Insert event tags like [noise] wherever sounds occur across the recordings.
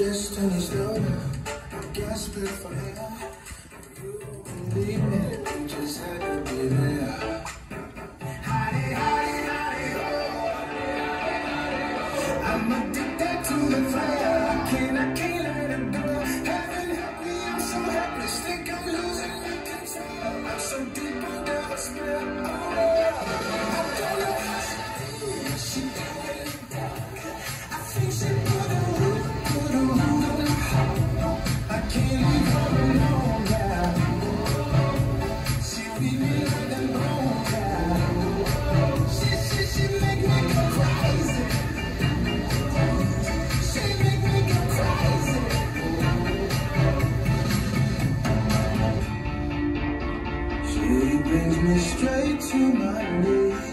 destiny's daughter, I gasping for air. You don't believe me, you just had to be there. Oh. I'm addicted to the fire. Control. I'm so She brings me straight to my knees.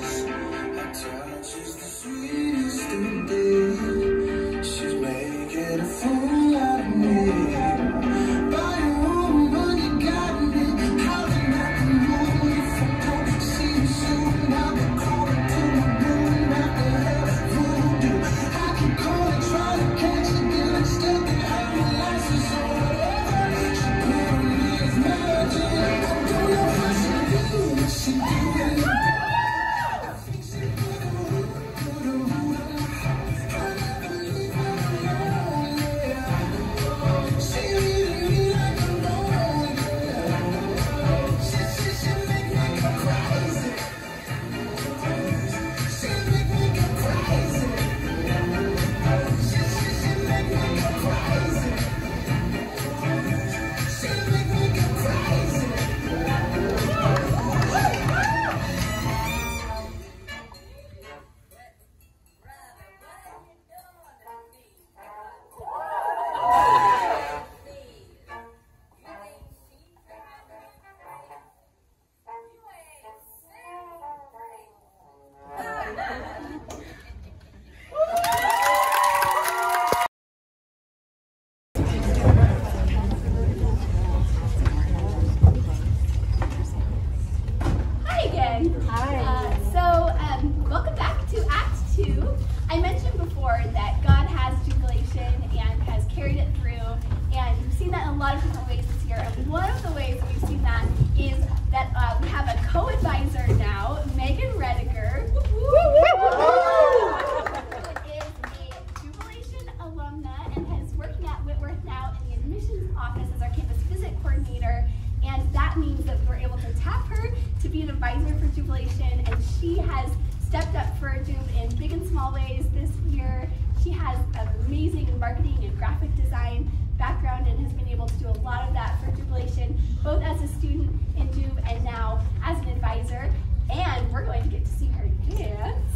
Alumna and is working at Whitworth now in the admissions office as our campus visit coordinator. And that means that we were able to tap her to be an advisor for Jubilation, and she has stepped up for Jube in big and small ways this year. She has amazing marketing and graphic design background and has been able to do a lot of that for Jubilation, both as a student in Jube and now as an advisor. And we're going to get to see her dance.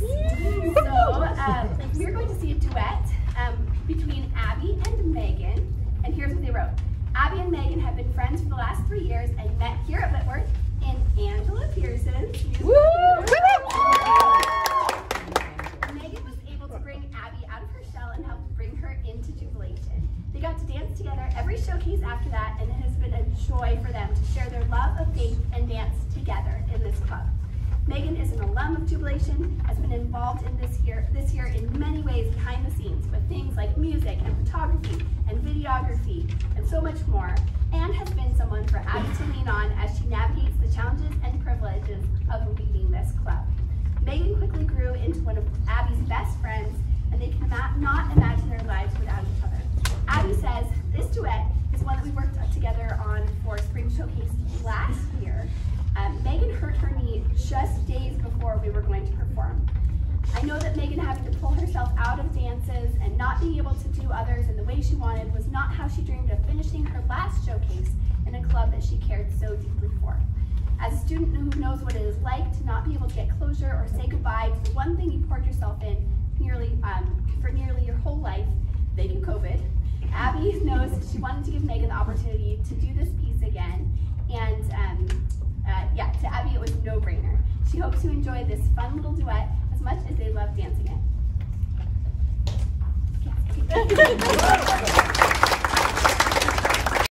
So um, we're going to see a duet um, between Abby and Megan. And here's what they wrote. Abby and Megan have been friends for the last three years and met here at Whitworth in Angela Pearson's music. Megan was able to bring Abby out of her shell and help bring her into Jubilation. They got to dance together every showcase after that, and it has been a joy for them to share their love of faith and dance together in this club. Megan is an alum of Jubilation, has been involved in this year year in many ways behind the scenes with things like music and photography and videography and so much more, and has been someone for Abby to lean on as she navigates the challenges and privileges of leading this club. Megan quickly grew into one of Abby's best friends, and they cannot not imagine their lives without each other. Abby says this duet is one that we worked together on for Spring Showcase last year. Um, Megan hurt her knee just days before we were going to perform. I know that Megan having to pull herself out of dances and not being able to do others in the way she wanted was not how she dreamed of finishing her last showcase in a club that she cared so deeply for. As a student who knows what it is like to not be able to get closure or say goodbye to the one thing you poured yourself in nearly um, for nearly your whole life, dating COVID, Abby knows she wanted to give Megan the opportunity to do this piece again, and um, uh, yeah, to Abby it was no brainer. She hopes you enjoy this fun little duet as much as they love dancing it. Yeah. [laughs]